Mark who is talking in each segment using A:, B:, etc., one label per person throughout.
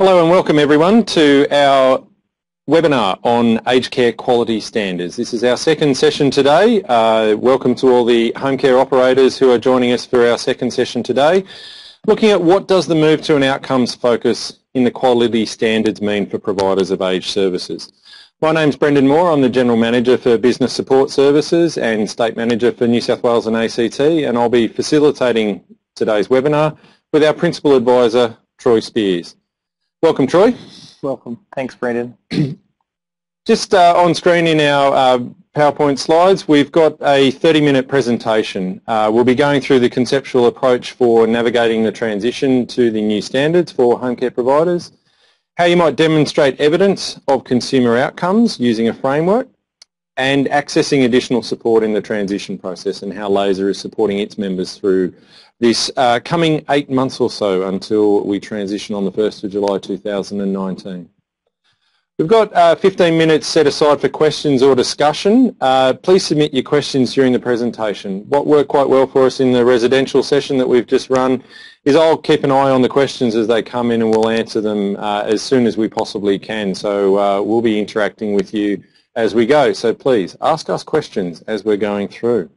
A: Hello and welcome everyone to our webinar on aged care quality standards. This is our second session today. Uh, welcome to all the home care operators who are joining us for our second session today. Looking at what does the move to an outcomes focus in the quality standards mean for providers of aged services. My name's Brendan Moore. I'm the General Manager for Business Support Services and State Manager for New South Wales and ACT and I'll be facilitating today's webinar with our Principal Advisor, Troy Spears. Welcome, Troy.
B: Welcome. Thanks, Brendan.
A: Just uh, on screen in our uh, PowerPoint slides, we've got a 30-minute presentation. Uh, we'll be going through the conceptual approach for navigating the transition to the new standards for home care providers, how you might demonstrate evidence of consumer outcomes using a framework, and accessing additional support in the transition process and how LASA is supporting its members through this uh, coming eight months or so until we transition on the 1st of July 2019. We've got uh, 15 minutes set aside for questions or discussion. Uh, please submit your questions during the presentation. What worked quite well for us in the residential session that we've just run is I'll keep an eye on the questions as they come in and we'll answer them uh, as soon as we possibly can. So uh, we'll be interacting with you as we go. So please ask us questions as we're going through.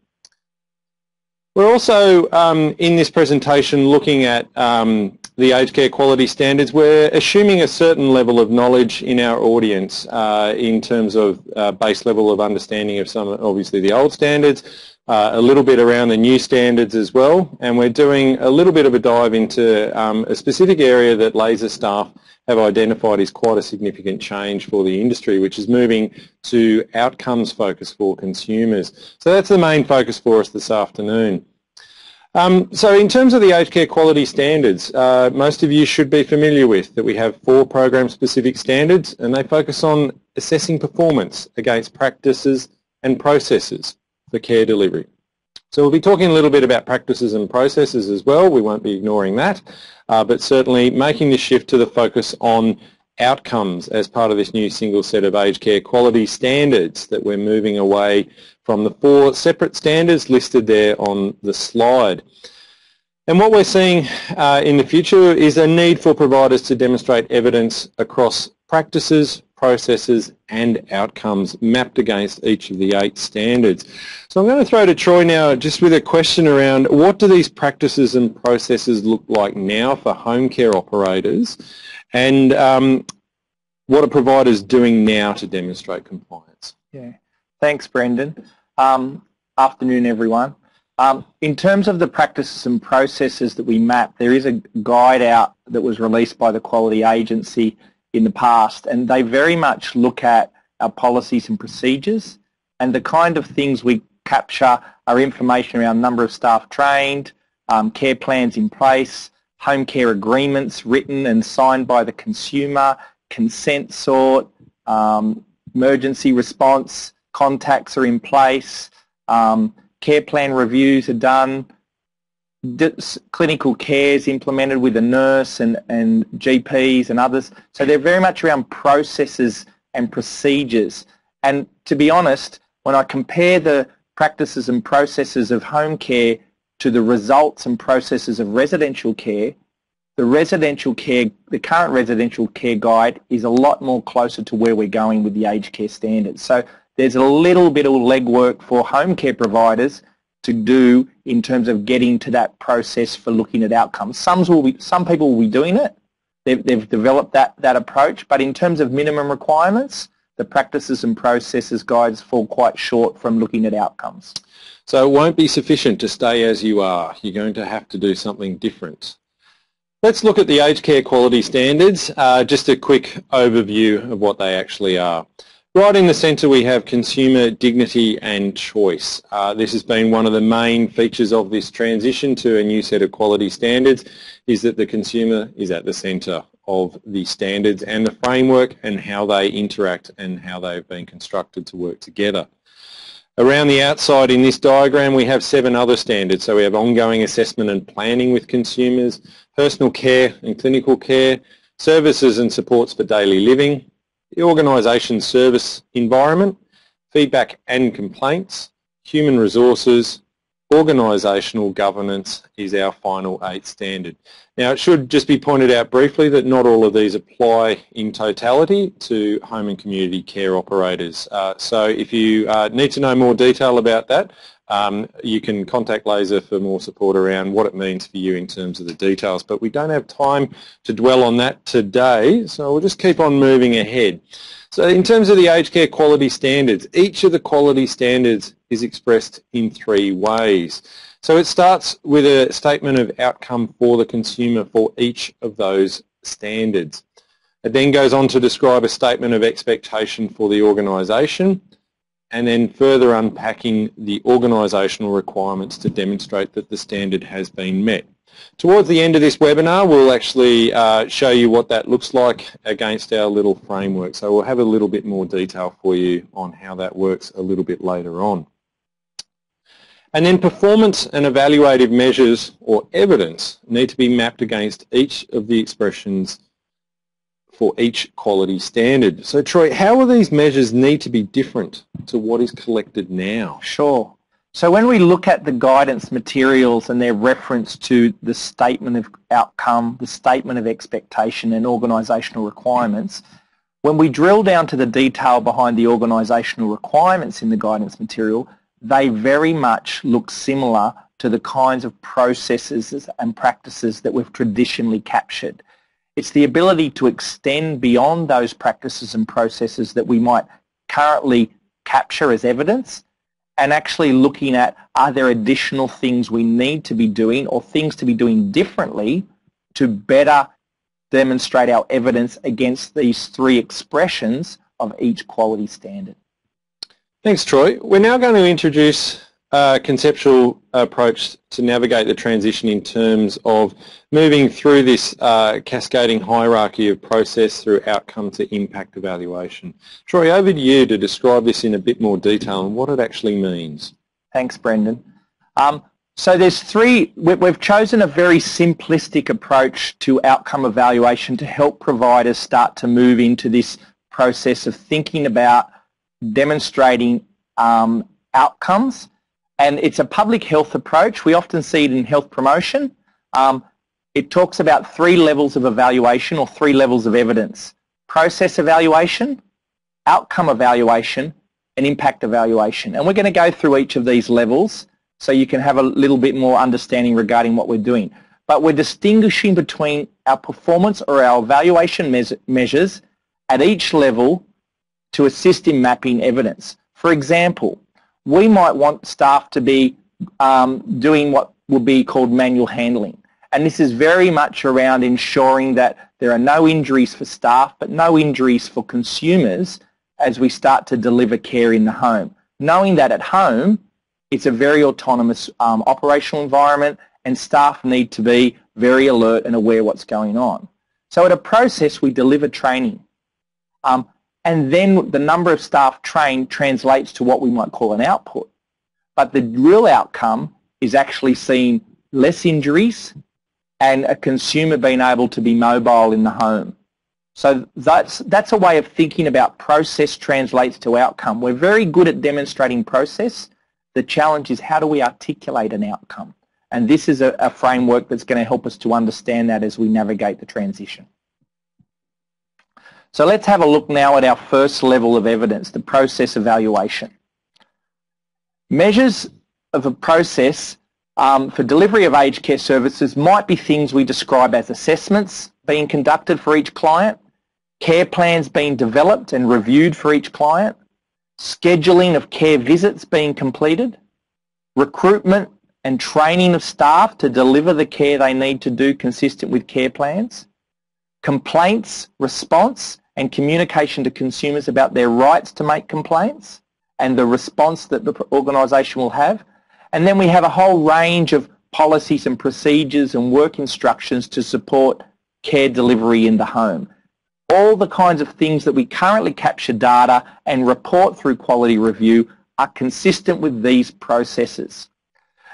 A: We're also um, in this presentation looking at um, the aged care quality standards. We're assuming a certain level of knowledge in our audience uh, in terms of uh, base level of understanding of some, obviously the old standards, uh, a little bit around the new standards as well, and we're doing a little bit of a dive into um, a specific area that LASA staff have identified is quite a significant change for the industry, which is moving to outcomes focus for consumers. So that's the main focus for us this afternoon. Um, so in terms of the aged care quality standards, uh, most of you should be familiar with that we have four program-specific standards and they focus on assessing performance against practices and processes for care delivery. So we'll be talking a little bit about practices and processes as well. We won't be ignoring that, uh, but certainly making the shift to the focus on outcomes as part of this new single set of aged care quality standards that we're moving away from the four separate standards listed there on the slide. And what we're seeing uh, in the future is a need for providers to demonstrate evidence across practices, processes and outcomes mapped against each of the eight standards. So I'm going to throw to Troy now just with a question around what do these practices and processes look like now for home care operators and um, what are providers doing now to demonstrate compliance?
B: Yeah, thanks Brendan. Um, afternoon everyone. Um, in terms of the practices and processes that we map, there is a guide out that was released by the Quality Agency in the past and they very much look at our policies and procedures and the kind of things we capture are information around number of staff trained, um, care plans in place, home care agreements written and signed by the consumer, consent sought, um, emergency response, contacts are in place, um, care plan reviews are done, clinical care is implemented with a nurse and, and GPs and others. So they're very much around processes and procedures. And to be honest, when I compare the practices and processes of home care to the results and processes of residential care, the residential care, the current residential care guide is a lot more closer to where we're going with the aged care standards. So there's a little bit of legwork for home care providers to do in terms of getting to that process for looking at outcomes. Some will be, some people will be doing it. They've, they've developed that, that approach, but in terms of minimum requirements, the practices and processes guides fall quite short from looking at outcomes.
A: So it won't be sufficient to stay as you are. You're going to have to do something different. Let's look at the aged care quality standards. Uh, just a quick overview of what they actually are. Right in the centre we have consumer dignity and choice. Uh, this has been one of the main features of this transition to a new set of quality standards is that the consumer is at the centre of the standards and the framework and how they interact and how they've been constructed to work together. Around the outside in this diagram we have seven other standards. So we have ongoing assessment and planning with consumers, personal care and clinical care, services and supports for daily living, the organisation service environment, feedback and complaints, human resources, organisational governance is our final eight standard. Now it should just be pointed out briefly that not all of these apply in totality to home and community care operators. Uh, so if you uh, need to know more detail about that, um, you can contact LASA for more support around what it means for you in terms of the details. But we don't have time to dwell on that today, so we'll just keep on moving ahead. So in terms of the aged care quality standards, each of the quality standards is expressed in three ways. So it starts with a statement of outcome for the consumer for each of those standards. It then goes on to describe a statement of expectation for the organisation and then further unpacking the organisational requirements to demonstrate that the standard has been met. Towards the end of this webinar, we'll actually uh, show you what that looks like against our little framework. So we'll have a little bit more detail for you on how that works a little bit later on. And then performance and evaluative measures or evidence need to be mapped against each of the expressions for each quality standard. So Troy, how will these measures need to be different to what is collected now?
B: Sure. So when we look at the guidance materials and their reference to the statement of outcome, the statement of expectation and organisational requirements, when we drill down to the detail behind the organisational requirements in the guidance material, they very much look similar to the kinds of processes and practices that we've traditionally captured. It's the ability to extend beyond those practices and processes that we might currently capture as evidence and actually looking at are there additional things we need to be doing or things to be doing differently to better demonstrate our evidence against these three expressions of each quality standard.
A: Thanks, Troy. We're now going to introduce a conceptual approach to navigate the transition in terms of moving through this uh, cascading hierarchy of process through outcome to impact evaluation. Troy, over to you to describe this in a bit more detail and what it actually means.
B: Thanks, Brendan. Um, so there's three, we've chosen a very simplistic approach to outcome evaluation to help providers start to move into this process of thinking about demonstrating um, outcomes. And it's a public health approach. We often see it in health promotion. Um, it talks about three levels of evaluation or three levels of evidence. Process evaluation, outcome evaluation, and impact evaluation. And we're going to go through each of these levels so you can have a little bit more understanding regarding what we're doing. But we're distinguishing between our performance or our evaluation measures at each level to assist in mapping evidence. For example, we might want staff to be um, doing what would be called manual handling. And this is very much around ensuring that there are no injuries for staff, but no injuries for consumers as we start to deliver care in the home. Knowing that at home, it's a very autonomous um, operational environment and staff need to be very alert and aware what's going on. So at a process, we deliver training. Um, and then the number of staff trained translates to what we might call an output. But the real outcome is actually seeing less injuries and a consumer being able to be mobile in the home. So that's, that's a way of thinking about process translates to outcome. We're very good at demonstrating process. The challenge is how do we articulate an outcome? And this is a, a framework that's going to help us to understand that as we navigate the transition. So let's have a look now at our first level of evidence, the process evaluation. Measures of a process um, for delivery of aged care services might be things we describe as assessments being conducted for each client, care plans being developed and reviewed for each client, scheduling of care visits being completed, recruitment and training of staff to deliver the care they need to do consistent with care plans, complaints, response and communication to consumers about their rights to make complaints and the response that the organisation will have. And then we have a whole range of policies and procedures and work instructions to support care delivery in the home. All the kinds of things that we currently capture data and report through quality review are consistent with these processes.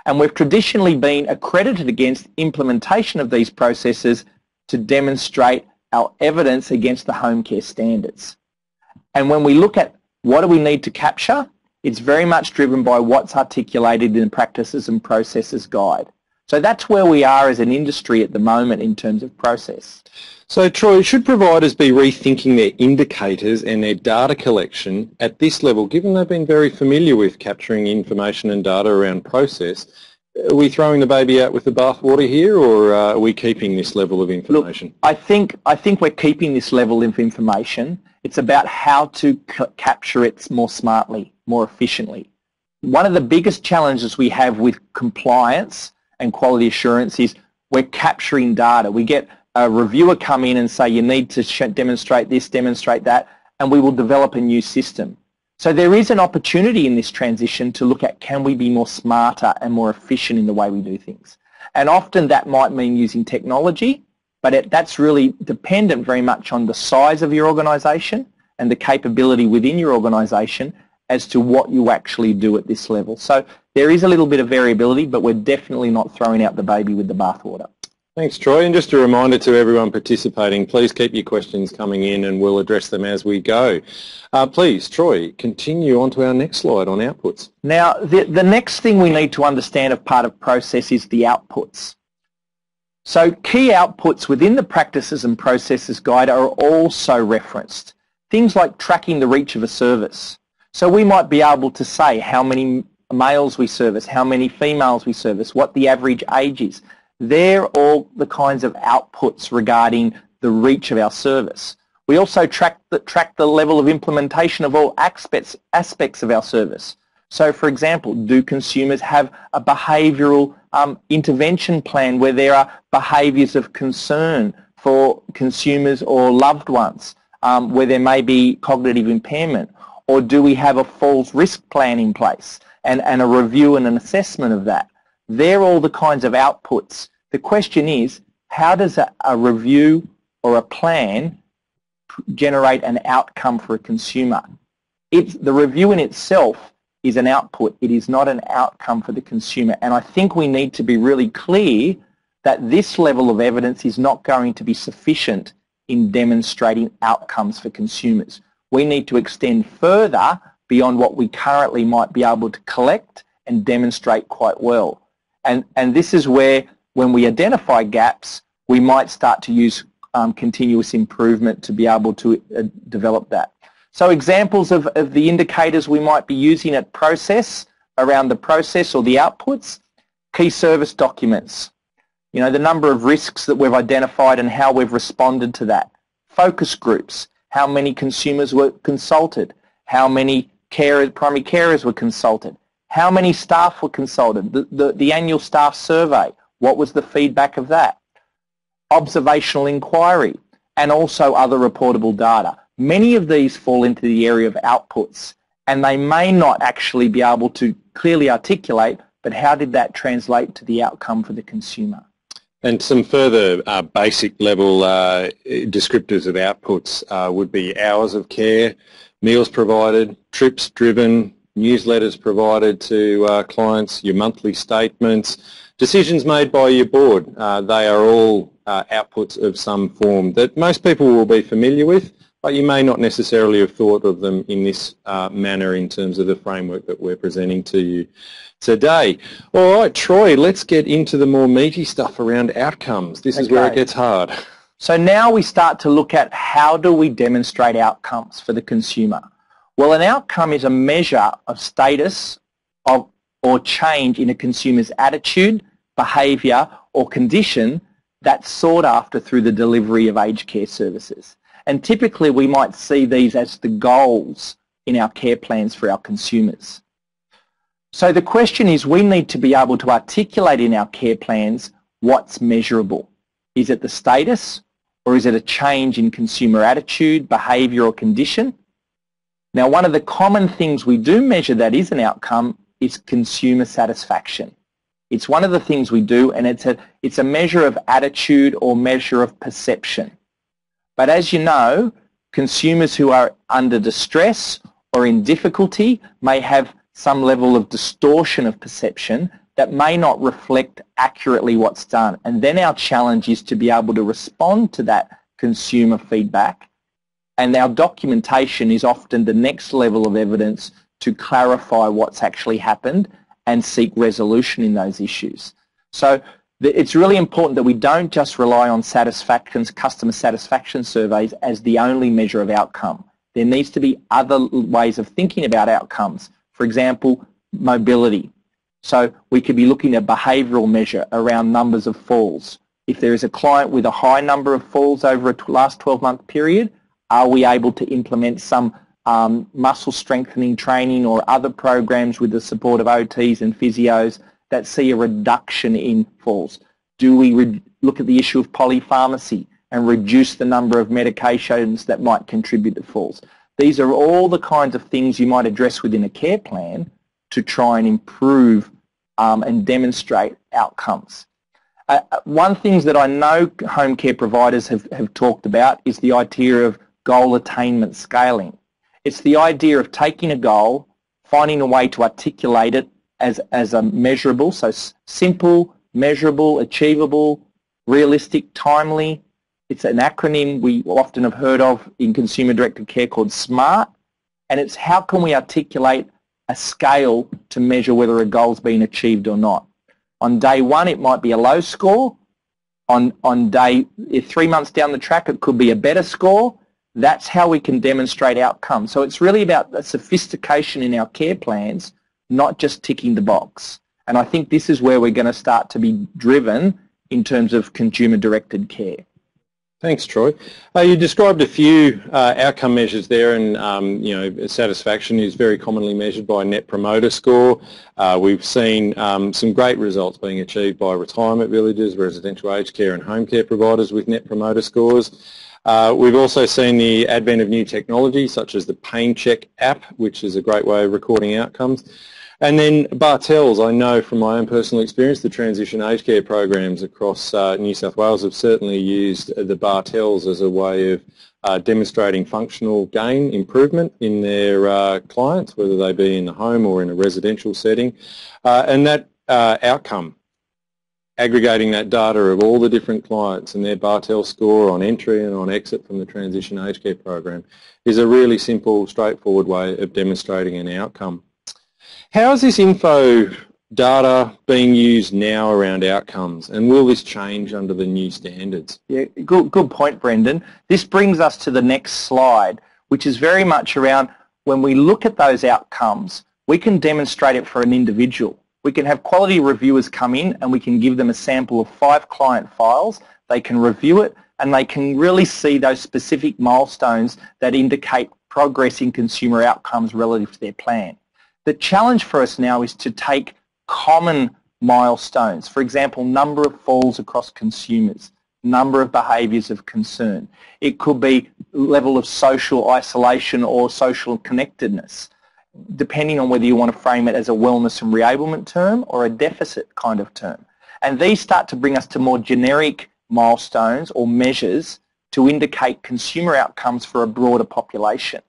B: And we've traditionally been accredited against implementation of these processes to demonstrate our evidence against the home care standards. And when we look at what do we need to capture, It's very much driven by what's articulated in the Practices and Processes Guide. So that's where we are as an industry at the moment in terms of process.
A: So Troy, should providers be rethinking their indicators and their data collection at this level, given they've been very familiar with capturing information and data around process? Are we throwing the baby out with the bathwater here or uh, are we keeping this level of information?
B: Look, I think, I think we're keeping this level of information. It's about how to capture it more smartly, more efficiently. One of the biggest challenges we have with compliance and quality assurance is we're capturing data. We get a reviewer come in and say you need to demonstrate this, demonstrate that, and we will develop a new system. So there is an opportunity in this transition to look at can we be more smarter and more efficient in the way we do things. And often that might mean using technology, but it, that's really dependent very much on the size of your organisation and the capability within your organisation as to what you actually do at this level. So there is a little bit of variability, but we're definitely not throwing out the baby with the bathwater.
A: Thanks, Troy. And just a reminder to everyone participating, please keep your questions coming in and we'll address them as we go. Uh, please, Troy, continue on to our next slide on outputs.
B: Now, the, the next thing we need to understand of part of process is the outputs. So key outputs within the practices and processes guide are also referenced. Things like tracking the reach of a service. So we might be able to say how many males we service, how many females we service, what the average age is. They're all the kinds of outputs regarding the reach of our service. We also track the, track the level of implementation of all aspects, aspects of our service. So for example, do consumers have a behavioural um, intervention plan where there are behaviours of concern for consumers or loved ones um, where there may be cognitive impairment? Or do we have a falls risk plan in place and, and a review and an assessment of that? They're all the kinds of outputs. The question is, how does a, a review or a plan generate an outcome for a consumer? It's, the review in itself is an output. It is not an outcome for the consumer. And I think we need to be really clear that this level of evidence is not going to be sufficient in demonstrating outcomes for consumers. We need to extend further beyond what we currently might be able to collect and demonstrate quite well. And, and this is where, when we identify gaps, we might start to use um, continuous improvement to be able to uh, develop that. So examples of, of the indicators we might be using at process, around the process or the outputs, key service documents, you know, the number of risks that we've identified and how we've responded to that, focus groups, how many consumers were consulted, how many carers, primary carers were consulted, how many staff were consulted? The, the, the annual staff survey, what was the feedback of that? Observational inquiry, and also other reportable data. Many of these fall into the area of outputs, and they may not actually be able to clearly articulate, but how did that translate to the outcome for the consumer?
A: And some further uh, basic level uh, descriptors of outputs uh, would be hours of care, meals provided, trips driven, newsletters provided to uh, clients, your monthly statements, decisions made by your board. Uh, they are all uh, outputs of some form that most people will be familiar with, but you may not necessarily have thought of them in this uh, manner in terms of the framework that we're presenting to you today. All right, Troy, let's get into the more meaty stuff around outcomes. This okay. is where it gets hard.
B: So now we start to look at how do we demonstrate outcomes for the consumer. Well, an outcome is a measure of status of, or change in a consumer's attitude, behaviour or condition that's sought after through the delivery of aged care services. And typically we might see these as the goals in our care plans for our consumers. So the question is we need to be able to articulate in our care plans what's measurable. Is it the status or is it a change in consumer attitude, behaviour or condition? Now, one of the common things we do measure that is an outcome is consumer satisfaction. It's one of the things we do, and it's a, it's a measure of attitude or measure of perception. But as you know, consumers who are under distress or in difficulty may have some level of distortion of perception that may not reflect accurately what's done. And then our challenge is to be able to respond to that consumer feedback and our documentation is often the next level of evidence to clarify what's actually happened and seek resolution in those issues. So it's really important that we don't just rely on satisfaction, customer satisfaction surveys as the only measure of outcome. There needs to be other ways of thinking about outcomes. For example, mobility. So we could be looking at behavioural measure around numbers of falls. If there is a client with a high number of falls over a last 12-month period, are we able to implement some um, muscle strengthening training or other programs with the support of OTs and physios that see a reduction in falls? Do we look at the issue of polypharmacy and reduce the number of medications that might contribute to falls? These are all the kinds of things you might address within a care plan to try and improve um, and demonstrate outcomes. Uh, uh one thing that I know home care providers have, have talked about is the idea of goal attainment scaling. It's the idea of taking a goal, finding a way to articulate it as, as a measurable, so simple, measurable, achievable, realistic, timely. It's an acronym we often have heard of in consumer-directed care called SMART, and it's how can we articulate a scale to measure whether a goal's been achieved or not. On day one, it might be a low score. On, on day, three months down the track, it could be a better score. That's how we can demonstrate outcomes. So it's really about the sophistication in our care plans, not just ticking the box. And I think this is where we're going to start to be driven in terms of consumer-directed care.
A: Thanks, Troy. Uh, you described a few uh, outcome measures there, and um, you know satisfaction is very commonly measured by Net Promoter Score. Uh, we've seen um, some great results being achieved by retirement villages, residential aged care, and home care providers with Net Promoter Scores. Uh, we've also seen the advent of new technology, such as the PainChek app, which is a great way of recording outcomes. And then Barthels, I know from my own personal experience, the transition aged care programs across uh, New South Wales have certainly used the Barthels as a way of uh, demonstrating functional gain improvement in their uh, clients, whether they be in the home or in a residential setting. Uh, and that uh, outcome, aggregating that data of all the different clients and their Barthel score on entry and on exit from the transition aged care program is a really simple, straightforward way of demonstrating an outcome. How is this info data being used now around outcomes and will this change under the new standards?
B: Yeah, good, good point Brendan. This brings us to the next slide which is very much around when we look at those outcomes we can demonstrate it for an individual. We can have quality reviewers come in and we can give them a sample of five client files. They can review it and they can really see those specific milestones that indicate progress in consumer outcomes relative to their plan. The challenge for us now is to take common milestones, for example, number of falls across consumers, number of behaviours of concern. It could be level of social isolation or social connectedness, depending on whether you want to frame it as a wellness and reablement term or a deficit kind of term. And these start to bring us to more generic milestones or measures to indicate consumer outcomes for a broader population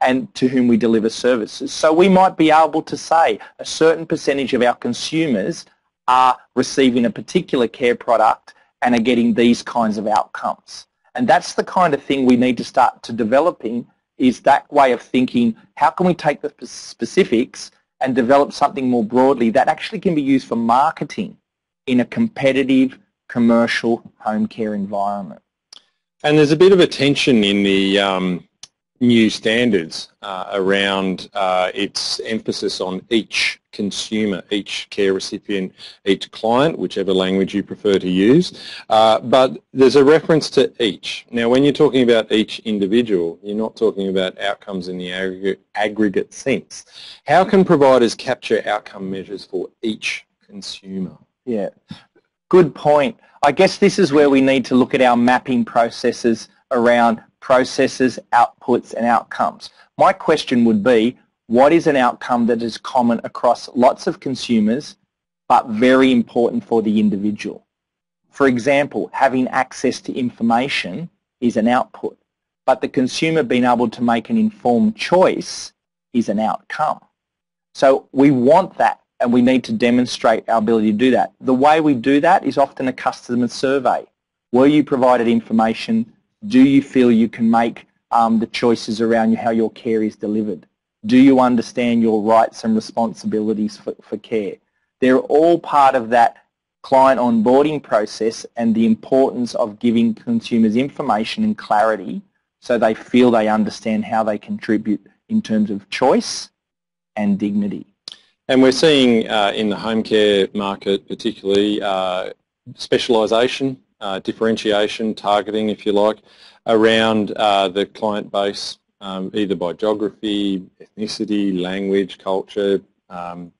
B: and to whom we deliver services. So we might be able to say a certain percentage of our consumers are receiving a particular care product and are getting these kinds of outcomes. And that's the kind of thing we need to start to developing is that way of thinking, how can we take the specifics and develop something more broadly that actually can be used for marketing in a competitive commercial home care environment.
A: And there's a bit of a tension in the um, new standards uh, around uh, its emphasis on each consumer, each care recipient, each client, whichever language you prefer to use. Uh, but there's a reference to each. Now, when you're talking about each individual, you're not talking about outcomes in the aggregate, aggregate sense. How can providers capture outcome measures for each consumer?
B: Yeah, good point. I guess this is where we need to look at our mapping processes around processes, outputs and outcomes. My question would be, what is an outcome that is common across lots of consumers but very important for the individual? For example, having access to information is an output, but the consumer being able to make an informed choice is an outcome. So we want that and we need to demonstrate our ability to do that. The way we do that is often a customer survey. Were you provided information do you feel you can make um, the choices around how your care is delivered? Do you understand your rights and responsibilities for, for care? They're all part of that client onboarding process and the importance of giving consumers information and clarity so they feel they understand how they contribute in terms of choice and dignity.
A: And we're seeing uh, in the home care market particularly uh, specialisation, uh, differentiation, targeting if you like, around uh, the client base um, either by geography, ethnicity, language, culture, um,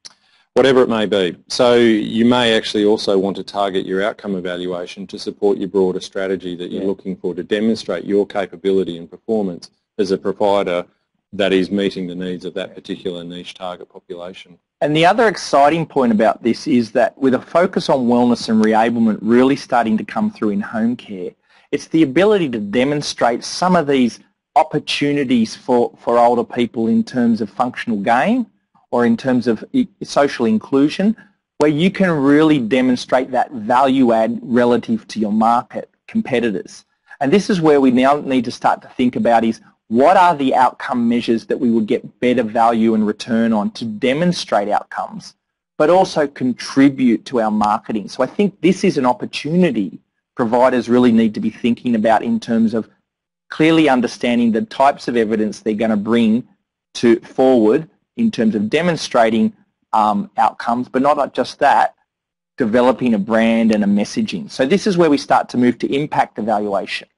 A: whatever it may be. So you may actually also want to target your outcome evaluation to support your broader strategy that you're yeah. looking for to demonstrate your capability and performance as a provider that is meeting the needs of that particular niche target population.
B: And the other exciting point about this is that with a focus on wellness and reablement really starting to come through in home care, it's the ability to demonstrate some of these opportunities for, for older people in terms of functional gain or in terms of social inclusion where you can really demonstrate that value add relative to your market competitors. And this is where we now need to start to think about is what are the outcome measures that we would get better value and return on to demonstrate outcomes, but also contribute to our marketing. So I think this is an opportunity providers really need to be thinking about in terms of clearly understanding the types of evidence they're going to bring to forward in terms of demonstrating um, outcomes, but not just that, developing a brand and a messaging. So this is where we start to move to impact evaluation.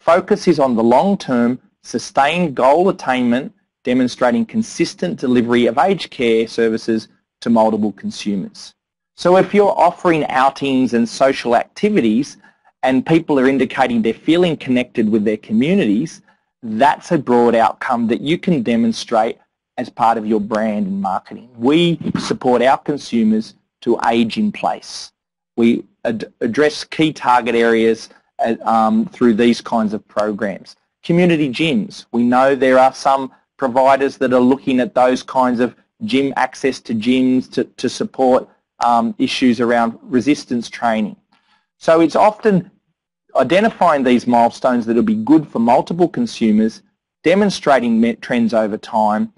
B: Focus is on the long-term, sustained goal attainment, demonstrating consistent delivery of aged care services to multiple consumers. So if you're offering outings and social activities and people are indicating they're feeling connected with their communities, that's a broad outcome that you can demonstrate as part of your brand and marketing. We support our consumers to age in place. We ad address key target areas uh, um, through these kinds of programs. Community gyms. We know there are some providers that are looking at those kinds of gym access to gyms to, to support um, issues around resistance training. So it's often identifying these milestones that will be good for multiple consumers, demonstrating trends over time,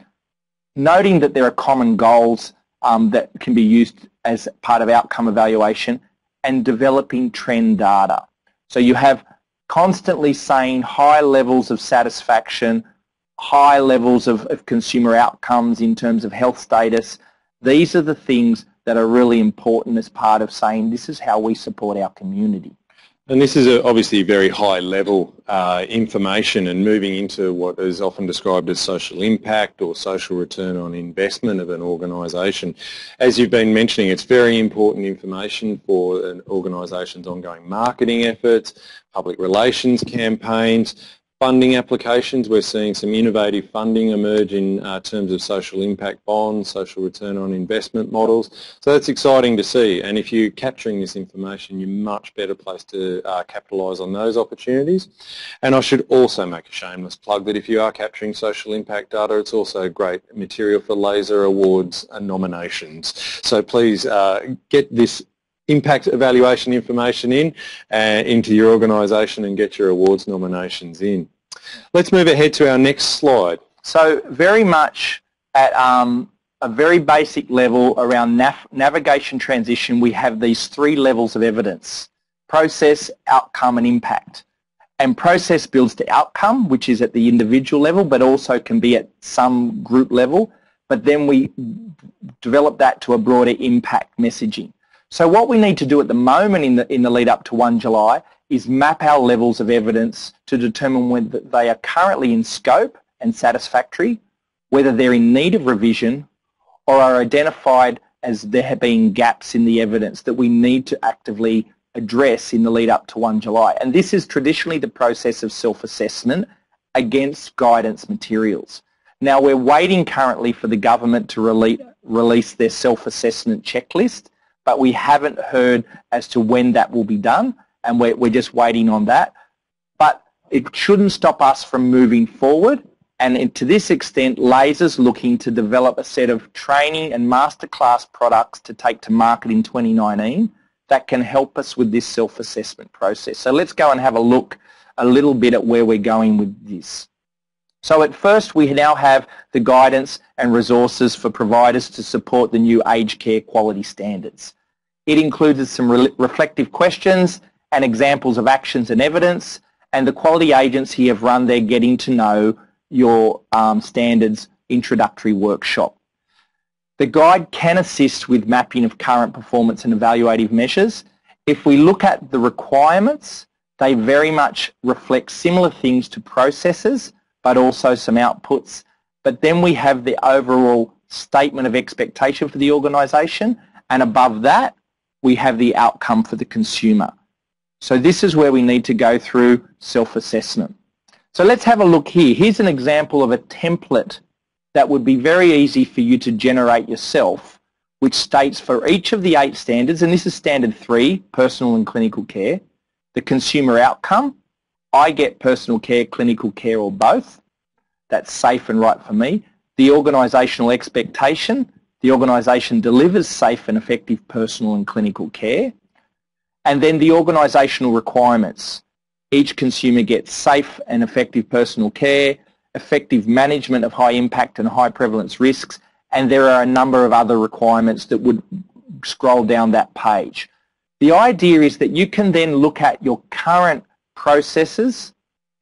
B: noting that there are common goals um, that can be used as part of outcome evaluation, and developing trend data. So you have constantly saying high levels of satisfaction, high levels of, of consumer outcomes in terms of health status. These are the things that are really important as part of saying this is how we support our community.
A: And this is obviously very high level uh, information and moving into what is often described as social impact or social return on investment of an organisation. As you've been mentioning, it's very important information for an organisation's ongoing marketing efforts, public relations campaigns, funding applications. We're seeing some innovative funding emerge in uh, terms of social impact bonds, social return on investment models. So that's exciting to see. And if you're capturing this information, you're much better placed to uh, capitalise on those opportunities. And I should also make a shameless plug that if you are capturing social impact data, it's also great material for LASA awards and nominations. So please uh, get this impact evaluation information in uh, into your organisation and get your awards nominations in. Let's move ahead to our next slide.
B: So very much at um, a very basic level around nav navigation transition, we have these three levels of evidence, process, outcome and impact. And process builds to outcome, which is at the individual level, but also can be at some group level. But then we develop that to a broader impact messaging. So what we need to do at the moment in the, in the lead up to 1 July is map our levels of evidence to determine whether they are currently in scope and satisfactory, whether they're in need of revision, or are identified as there have been gaps in the evidence that we need to actively address in the lead up to 1 July. And this is traditionally the process of self-assessment against guidance materials. Now we're waiting currently for the government to release, release their self-assessment checklist but we haven't heard as to when that will be done and we're, we're just waiting on that. But it shouldn't stop us from moving forward and to this extent LASA's looking to develop a set of training and masterclass products to take to market in 2019 that can help us with this self-assessment process. So let's go and have a look a little bit at where we're going with this. So at first we now have the guidance and resources for providers to support the new aged care quality standards. It included some re reflective questions and examples of actions and evidence and the quality agency have run their getting to know your um, standards introductory workshop. The guide can assist with mapping of current performance and evaluative measures. If we look at the requirements, they very much reflect similar things to processes, but also some outputs. But then we have the overall statement of expectation for the organisation, and above that, we have the outcome for the consumer. So this is where we need to go through self-assessment. So let's have a look here. Here's an example of a template that would be very easy for you to generate yourself, which states for each of the eight standards, and this is standard three, personal and clinical care, the consumer outcome, I get personal care, clinical care or both. That's safe and right for me. The organisational expectation, the organisation delivers safe and effective personal and clinical care. And then the organisational requirements. Each consumer gets safe and effective personal care, effective management of high impact and high prevalence risks, and there are a number of other requirements that would scroll down that page. The idea is that you can then look at your current processes,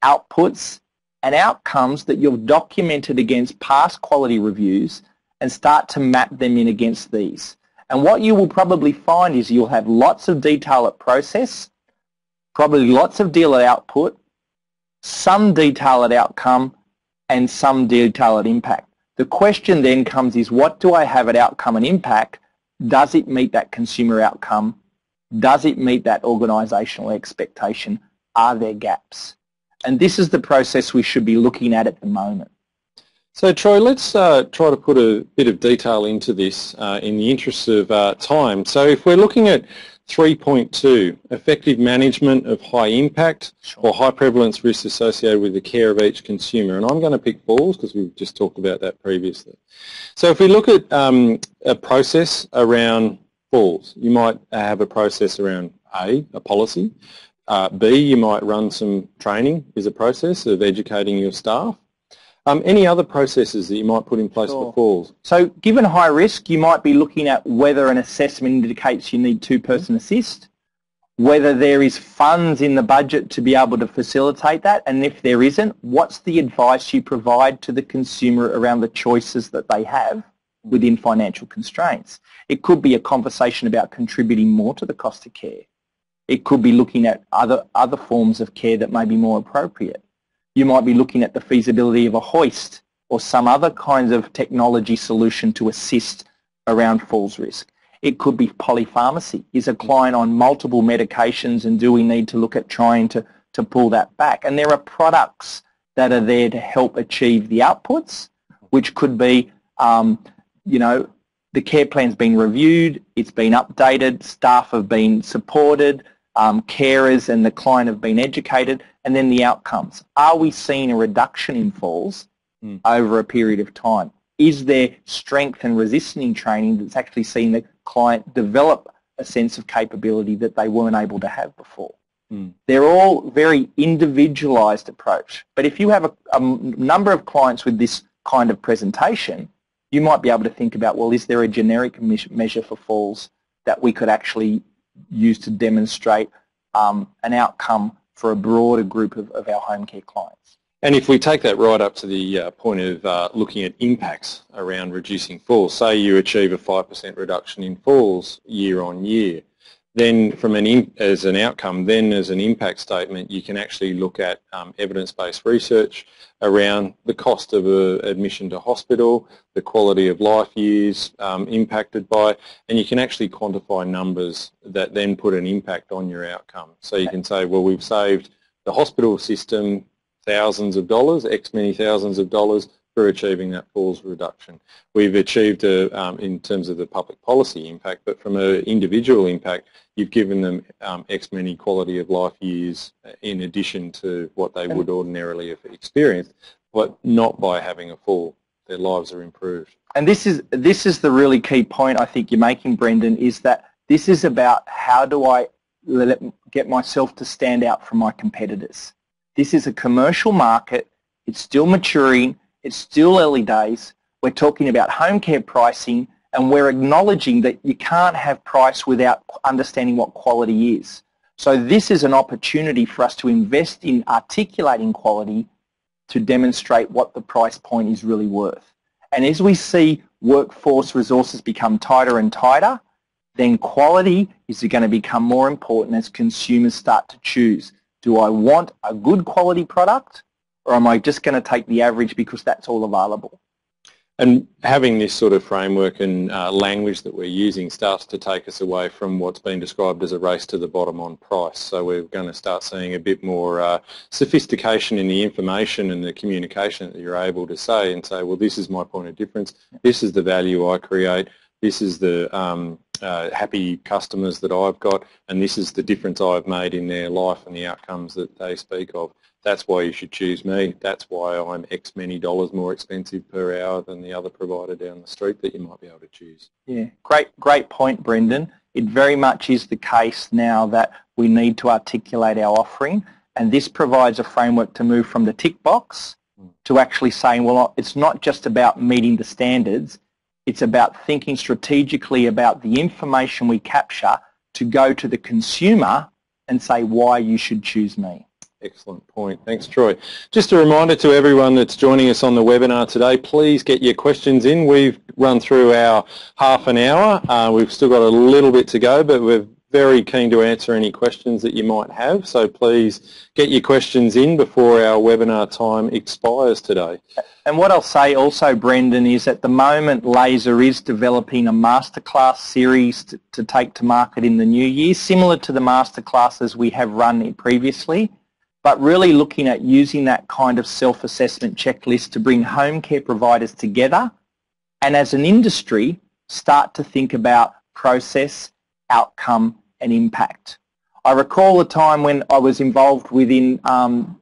B: outputs, and outcomes that you've documented against past quality reviews and start to map them in against these. And what you will probably find is you'll have lots of detail at process, probably lots of deal at output, some detail at outcome, and some detail at impact. The question then comes is what do I have at outcome and impact? Does it meet that consumer outcome? Does it meet that organisational expectation? Are there gaps? And this is the process we should be looking at at the moment.
A: So Troy, let's uh, try to put a bit of detail into this uh, in the interest of uh, time. So if we're looking at 3.2, effective management of high impact or high prevalence risks associated with the care of each consumer. And I'm going to pick falls because we've just talked about that previously. So if we look at um, a process around falls, you might have a process around A, a policy. Uh, B, you might run some training is a process of educating your staff. Um, any other processes that you might put in place sure. for falls?
B: So given high risk, you might be looking at whether an assessment indicates you need two-person assist, whether there is funds in the budget to be able to facilitate that, and if there isn't, what's the advice you provide to the consumer around the choices that they have within financial constraints? It could be a conversation about contributing more to the cost of care. It could be looking at other, other forms of care that may be more appropriate you might be looking at the feasibility of a hoist or some other kinds of technology solution to assist around falls risk. It could be polypharmacy. Is a client on multiple medications and do we need to look at trying to, to pull that back? And there are products that are there to help achieve the outputs, which could be, um, you know, the care plan's been reviewed, it's been updated, staff have been supported, um, carers and the client have been educated, and then the outcomes. Are we seeing a reduction in falls mm. over a period of time? Is there strength and resistance training that's actually seen the client develop a sense of capability that they weren't able to have before? Mm. They're all very individualized approach. But if you have a, a number of clients with this kind of presentation, you might be able to think about, well, is there a generic measure for falls that we could actually use to demonstrate um, an outcome for a broader group of, of, our home care clients.
A: And if we take that right up to the uh, point of uh, looking at impacts around reducing falls, say you achieve a 5% reduction in falls year on year, then from an as an outcome, then as an impact statement, you can actually look at um, evidence-based research around the cost of a admission to hospital, the quality of life years um, impacted by, and you can actually quantify numbers that then put an impact on your outcome. So you can say, well, we've saved the hospital system thousands of dollars, X many thousands of dollars, for achieving that falls reduction. We've achieved a, um, in terms of the public policy impact, but from an individual impact, you've given them um, X many quality of life years in addition to what they would ordinarily have experienced, but not by having a fall. Their lives are improved.
B: And this is, this is the really key point I think you're making, Brendan, is that this is about how do I get myself to stand out from my competitors. This is a commercial market It's still maturing. It's still early days. We're talking about home care pricing and we're acknowledging that you can't have price without understanding what quality is. So this is an opportunity for us to invest in articulating quality to demonstrate what the price point is really worth. And as we see workforce resources become tighter and tighter, then quality is going to become more important as consumers start to choose. Do I want a good quality product or am I just going to take the average because that's all available?
A: And having this sort of framework and uh, language that we're using starts to take us away from what's been described as a race to the bottom on price. So we're going to start seeing a bit more uh, sophistication in the information and the communication that you're able to say and say, well, this is my point of difference. This is the value I create. This is the um, uh, happy customers that I've got and this is the difference I've made in their life and the outcomes that they speak of. That's why you should choose me. That's why I'm X many dollars more expensive per hour than the other provider down the street that you might be able to choose.
B: Yeah, great, great point, Brendan. It very much is the case now that we need to articulate our offering and this provides a framework to move from the tick box to actually saying, well, it's not just about meeting the standards, it's about thinking strategically about the information we capture to go to the consumer and say why you should choose me.
A: Excellent point. Thanks, Troy. Just a reminder to everyone that's joining us on the webinar today, please get your questions in. We've run through our half an hour. Uh, we've still got a little bit to go, but we're very keen to answer any questions that you might have. So please get your questions in before our webinar time expires today.
B: And what I'll say also, Brendan, is at the moment LASA is developing a masterclass series to, to take to market in the new year, similar to the masterclasses we have run previously but really looking at using that kind of self-assessment checklist to bring home care providers together and as an industry start to think about process, outcome and impact. I recall a time when I was involved within um,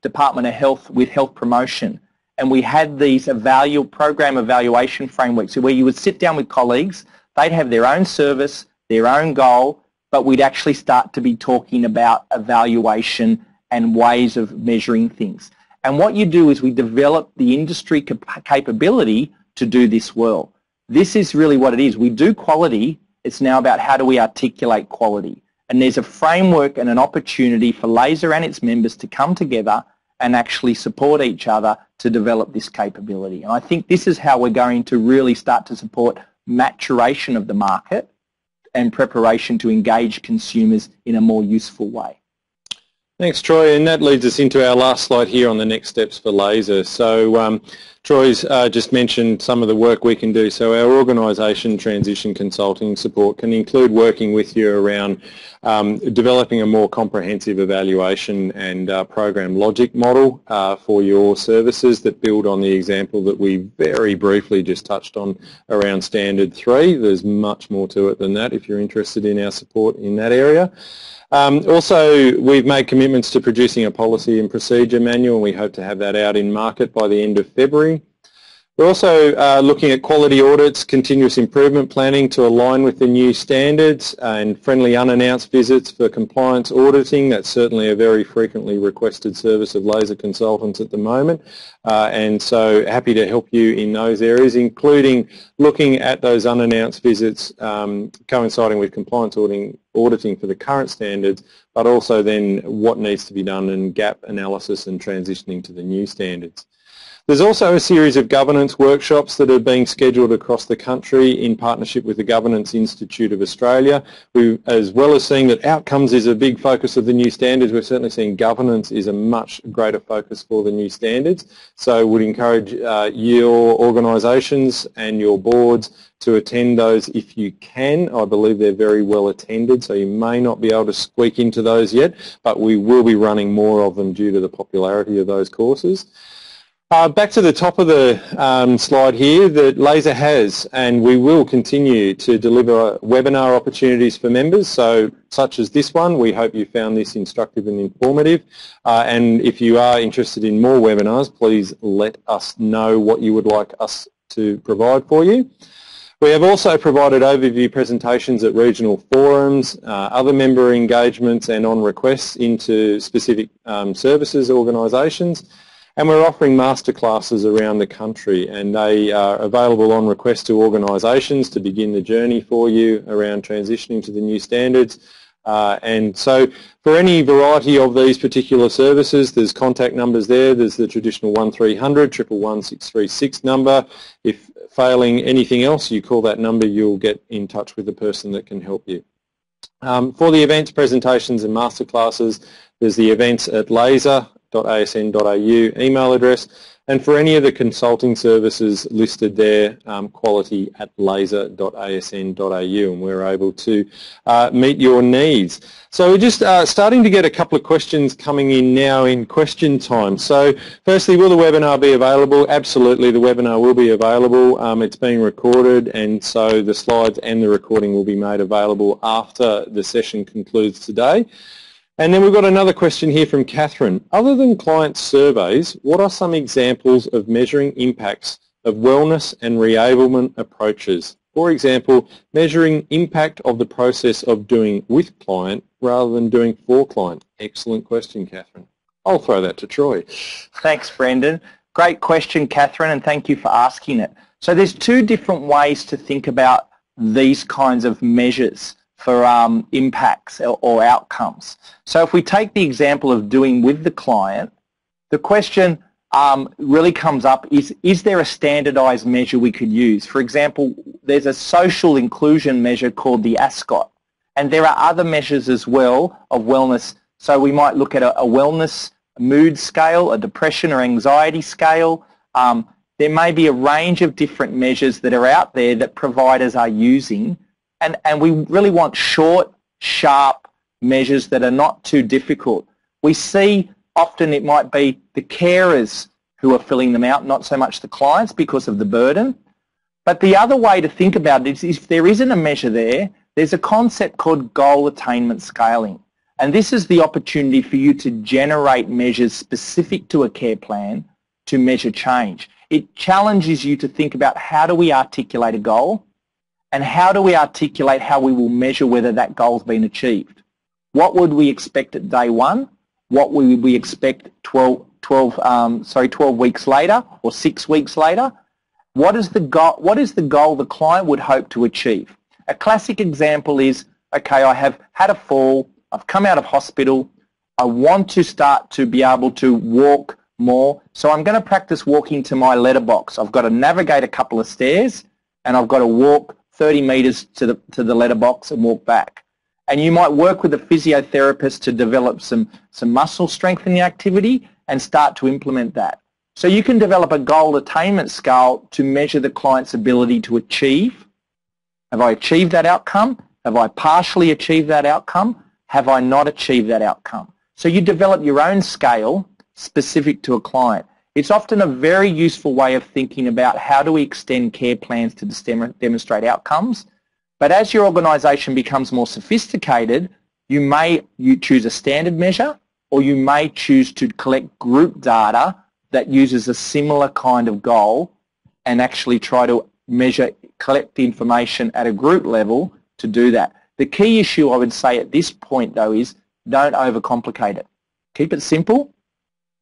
B: Department of Health with health promotion and we had these program evaluation frameworks where you would sit down with colleagues, they'd have their own service, their own goal, but we'd actually start to be talking about evaluation and ways of measuring things. And what you do is we develop the industry cap capability to do this well. This is really what it is. We do quality. It's now about how do we articulate quality. And there's a framework and an opportunity for LASA and its members to come together and actually support each other to develop this capability. And I think this is how we're going to really start to support maturation of the market and preparation to engage consumers in a more useful way.
A: Thanks, Troy. And that leads us into our last slide here on the next steps for LASA. So um, Troy's uh, just mentioned some of the work we can do. So our organisation transition consulting support can include working with you around um, developing a more comprehensive evaluation and uh, program logic model uh, for your services that build on the example that we very briefly just touched on around Standard 3. There's much more to it than that if you're interested in our support in that area. Um, also, we've made commitments to producing a policy and procedure manual and we hope to have that out in market by the end of February. We're also uh, looking at quality audits, continuous improvement planning to align with the new standards and friendly unannounced visits for compliance auditing. That's certainly a very frequently requested service of LASA consultants at the moment uh, and so happy to help you in those areas including looking at those unannounced visits um, coinciding with compliance auditing, auditing for the current standards but also then what needs to be done in gap analysis and transitioning to the new standards. There's also a series of governance workshops that are being scheduled across the country in partnership with the Governance Institute of Australia. We, as well as seeing that outcomes is a big focus of the new standards, we're certainly seeing governance is a much greater focus for the new standards. So would encourage uh, your organisations and your boards to attend those if you can. I believe they're very well attended, so you may not be able to squeak into those yet, but we will be running more of them due to the popularity of those courses. Uh, back to the top of the um, slide here that LASA has and we will continue to deliver webinar opportunities for members. So such as this one we hope you found this instructive and informative. Uh, and if you are interested in more webinars please let us know what you would like us to provide for you. We have also provided overview presentations at regional forums, uh, other member engagements and on requests into specific um, services organisations And we're offering masterclasses around the country and they are available on request to organisations to begin the journey for you around transitioning to the new standards. Uh, and so for any variety of these particular services, there's contact numbers there. There's the traditional 1300 111 number. If failing anything else, you call that number, you'll get in touch with the person that can help you. Um, for the events, presentations and masterclasses, there's the events at lasa.asn.au email address and for any of the consulting services listed there, um, quality at lasa.asn.au and we're able to uh, meet your needs. So we're just uh, starting to get a couple of questions coming in now in question time. So firstly, will the webinar be available? Absolutely, the webinar will be available. Um, it's being recorded and so the slides and the recording will be made available after the session concludes today. And then we've got another question here from Catherine. Other than client surveys, what are some examples of measuring impacts of wellness and reablement approaches? For example, measuring impact of the process of doing with client rather than doing for client. Excellent question, Catherine. I'll throw that to Troy.
B: Thanks, Brendan. Great question, Catherine, and thank you for asking it. So there's two different ways to think about these kinds of measures for um, impacts or, outcomes. So if we take the example of doing with the client, the question um, really comes up is, is there a standardized measure we could use? For example, there's a social inclusion measure called the ASCOT, and there are other measures as well of wellness. So we might look at a, a wellness mood scale, a depression or anxiety scale. Um, there may be a range of different measures that are out there that providers are using and, and we really want short, sharp measures that are not too difficult. We see often it might be the carers who are filling them out, not so much the clients because of the burden. But the other way to think about it is if there isn't a measure there, there's a concept called goal attainment scaling. And this is the opportunity for you to generate measures specific to a care plan to measure change. It challenges you to think about how do we articulate a goal and how do we articulate how we will measure whether that goal's been achieved? What would we expect at day one? What would we expect 12, 12, um, sorry, 12 weeks later or six weeks later? What is, the goal, what is the goal the client would hope to achieve? A classic example is, okay, I have had a fall, I've come out of hospital, I want to start to be able to walk more, so I'm going to practice walking to my letterbox. I've got to navigate a couple of stairs and I've got to walk 30 metres to the, to the letterbox and walk back. And you might work with a physiotherapist to develop some, some muscle strengthening activity and start to implement that. So you can develop a goal attainment scale to measure the client's ability to achieve. Have I achieved that outcome? Have I partially achieved that outcome? Have I not achieved that outcome? So you develop your own scale specific to a client. It's often a very useful way of thinking about how do we extend care plans to demonstrate outcomes. But as your organisation becomes more sophisticated, you may you choose a standard measure or you may choose to collect group data that uses a similar kind of goal and actually try to measure, collect the information at a group level to do that. The key issue I would say at this point though is don't overcomplicate it. Keep it simple,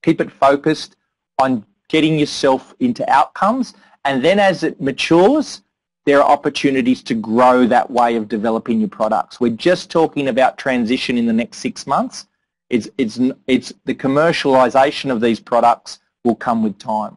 B: keep it focused, on getting yourself into outcomes and then as it matures there are opportunities to grow that way of developing your products. We're just talking about transition in the next six months. It's, it's, it's the commercialization of these products will come with time.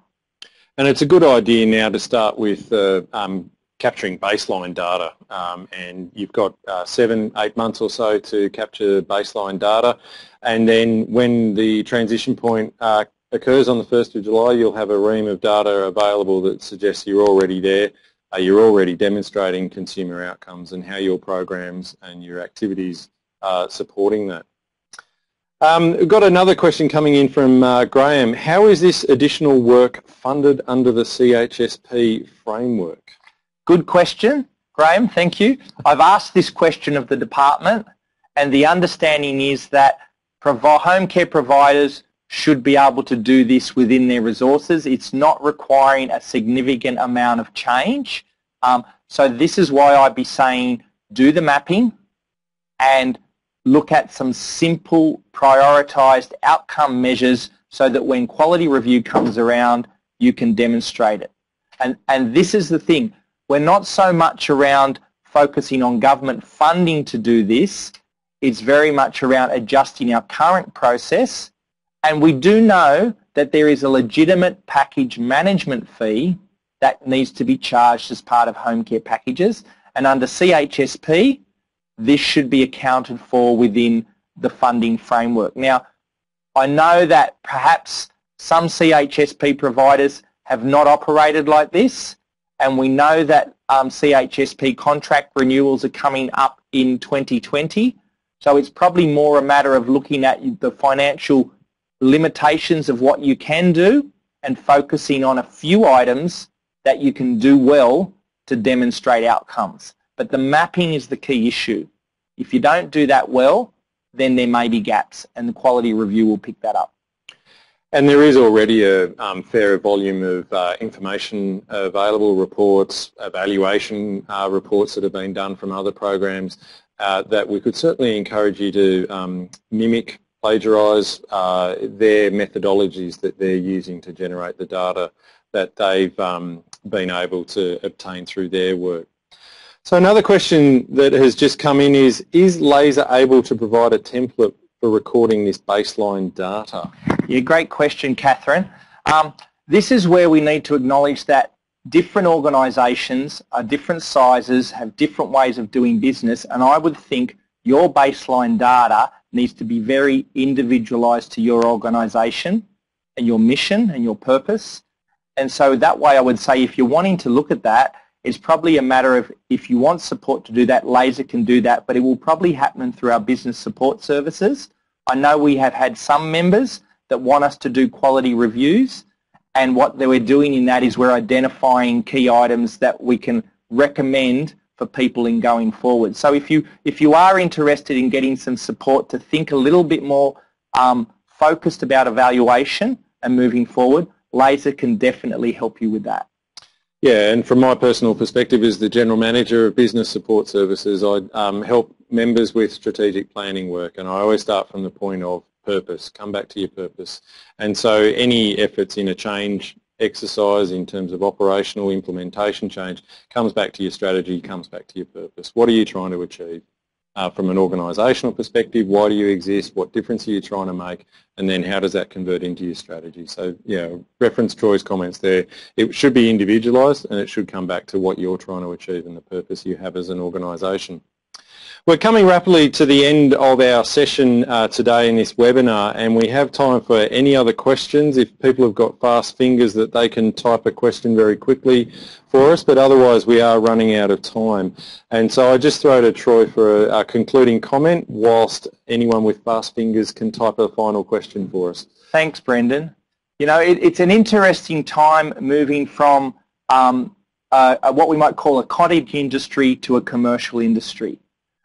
A: And it's a good idea now to start with uh, um, capturing baseline data um, and you've got uh, seven, eight months or so to capture baseline data and then when the transition point uh, occurs on the 1st of July, you'll have a ream of data available that suggests you're already there, uh, you're already demonstrating consumer outcomes and how your programs and your activities are supporting that. Um, we've got another question coming in from uh, Graham. How is this additional work funded under the CHSP framework?
B: Good question, Graham, thank you. I've asked this question of the department and the understanding is that home care providers should be able to do this within their resources. It's not requiring a significant amount of change. Um, so this is why I'd be saying do the mapping and look at some simple prioritized outcome measures so that when quality review comes around, you can demonstrate it. And, and this is the thing. We're not so much around focusing on government funding to do this. It's very much around adjusting our current process. And we do know that there is a legitimate package management fee that needs to be charged as part of home care packages. And under CHSP, this should be accounted for within the funding framework. Now, I know that perhaps some CHSP providers have not operated like this, and we know that um, CHSP contract renewals are coming up in 2020. So it's probably more a matter of looking at the financial limitations of what you can do and focusing on a few items that you can do well to demonstrate outcomes. But the mapping is the key issue. If you don't do that well, then there may be gaps and the quality review will pick that up.
A: And there is already a um, fair volume of uh, information available, reports, evaluation uh, reports that have been done from other programs uh, that we could certainly encourage you to um, mimic, plagiarise uh, their methodologies that they're using to generate the data that they've um, been able to obtain through their work. So another question that has just come in is, is LASA able to provide a template for recording this baseline data?
B: Yeah, great question, Catherine. Um, this is where we need to acknowledge that different organisations are different sizes, have different ways of doing business, and I would think your baseline data needs to be very individualised to your organisation and your mission and your purpose. And so that way I would say if you're wanting to look at that, it's probably a matter of if you want support to do that, LASA can do that, but it will probably happen through our business support services. I know we have had some members that want us to do quality reviews and what we're doing in that is we're identifying key items that we can recommend for people in going forward. So if you, if you are interested in getting some support to think a little bit more um, focused about evaluation and moving forward, LASA can definitely help you with that.
A: Yeah, and from my personal perspective as the General Manager of Business Support Services, I um, help members with strategic planning work and I always start from the point of purpose, come back to your purpose. And so any efforts in a change exercise in terms of operational implementation change comes back to your strategy, comes back to your purpose. What are you trying to achieve? uh, from an organisational perspective, why do you exist, what difference are you trying to make, and then how does that convert into your strategy. So, yeah, reference Troy's comments there. It should be individualised and it should come back to what you're trying to achieve and the purpose you have as an organisation. We're coming rapidly to the end of our session uh, today in this webinar and we have time for any other questions. If people have got fast fingers that they can type a question very quickly for us, but otherwise we are running out of time. And so I just throw to Troy for a, a concluding comment whilst anyone with fast fingers can type a final question for us.
B: Thanks, Brendan. You know, it, it's an interesting time moving from um, uh, what we might call a cottage industry to a commercial industry.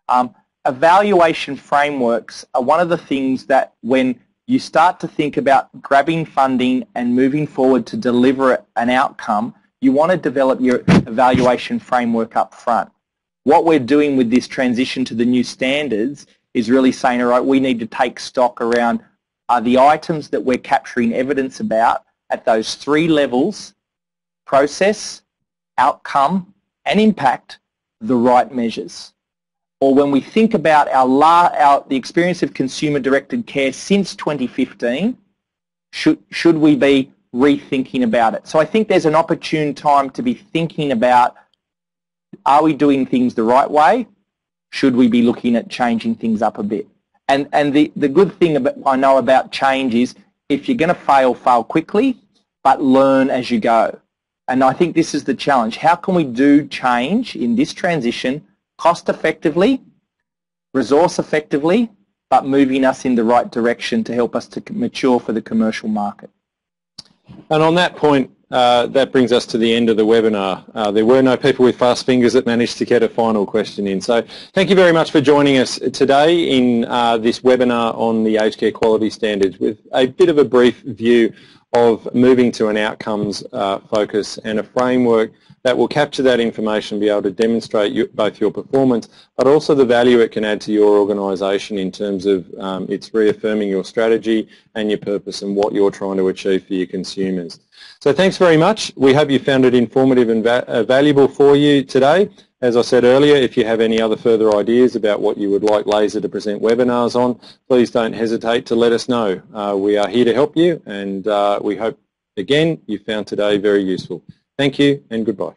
B: Um, evaluation frameworks are one of the things that when you start to think about grabbing funding and moving forward to deliver an outcome, you want to develop your evaluation framework up front. What we're doing with this transition to the new standards is really saying, all right, we need to take stock around are the items that we're capturing evidence about at those three levels, process, outcome, and impact, the right measures or when we think about our, la, our the experience of consumer-directed care since 2015, should, should we be rethinking about it? So I think there's an opportune time to be thinking about are we doing things the right way? Should we be looking at changing things up a bit? And, and the, the good thing about, I know about change is if you're going to fail, fail quickly, but learn as you go. And I think this is the challenge. How can we do change in this transition cost effectively, resource effectively, but moving us in the right direction to help us to mature for the commercial market.
A: And on that point, uh, that brings us to the end of the webinar. Uh, there were no people with fast fingers that managed to get a final question in. So thank you very much for joining us today in uh, this webinar on the aged care quality standards with a bit of a brief view of moving to an outcomes uh, focus and a framework that will capture that information, be able to demonstrate you, both your performance, but also the value it can add to your organisation in terms of um, it's reaffirming your strategy and your purpose and what you're trying to achieve for your consumers. So thanks very much. We hope you found it informative and va uh, valuable for you today. As I said earlier, if you have any other further ideas about what you would like LASA to present webinars on, please don't hesitate to let us know. Uh, we are here to help you and uh, we hope, again, you found today very useful. Thank you and goodbye.